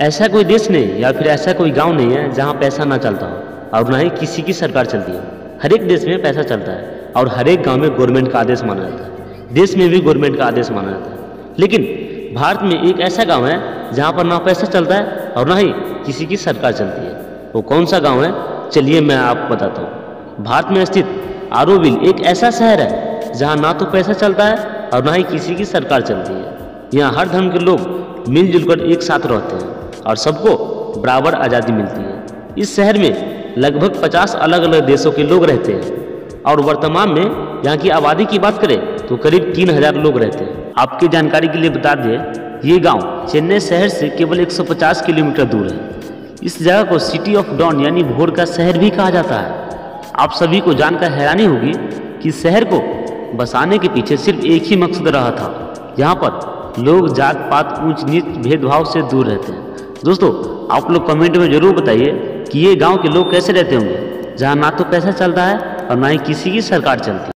ऐसा कोई देश नहीं या फिर ऐसा कोई गाँव नहीं है जहाँ पैसा ना चलता हो और ना ही किसी की सरकार चलती है। हर एक देश में पैसा चलता है और हर एक गाँव में गवर्नमेंट का आदेश माना जाता है। देश में भी गवर्नमेंट का आदेश माना जाता है। लेकिन भारत में एक ऐसा गाँव है जहाँ पर ना पैसा चलता है और ना ही किसी की सरकार चलती है। वो कौन सा गाँव है? चलिए मैं आपको बताता हूँ। भारत में स्थित आरोविल एक ऐसा शहर है जहाँ ना तो पैसा चलता है और ना ही किसी की सरकार चलती है। यहाँ हर धर्म के लोग मिलजुल कर एक साथ रहते हैं। और सबको बराबर आज़ादी मिलती है। इस शहर में लगभग 50 अलग अलग देशों के लोग रहते हैं। और वर्तमान में यहाँ की आबादी की बात करें तो करीब तीन हज़ार लोग रहते हैं। आपकी जानकारी के लिए बता दें, ये गाँव चेन्नई शहर से केवल 150 किलोमीटर दूर है। इस जगह को सिटी ऑफ़ डॉन यानी भोर का शहर भी कहा जाता है। आप सभी को जानकर हैरानी होगी कि शहर को बसाने के पीछे सिर्फ़ एक ही मकसद रहा था। यहाँ पर लोग जात पात ऊंच नीच भेदभाव से दूर रहते हैं। दोस्तों, आप लोग कमेंट में ज़रूर बताइए कि ये गाँव के लोग कैसे रहते होंगे, जहाँ ना तो पैसा चलता है और ना ही किसी की सरकार चलती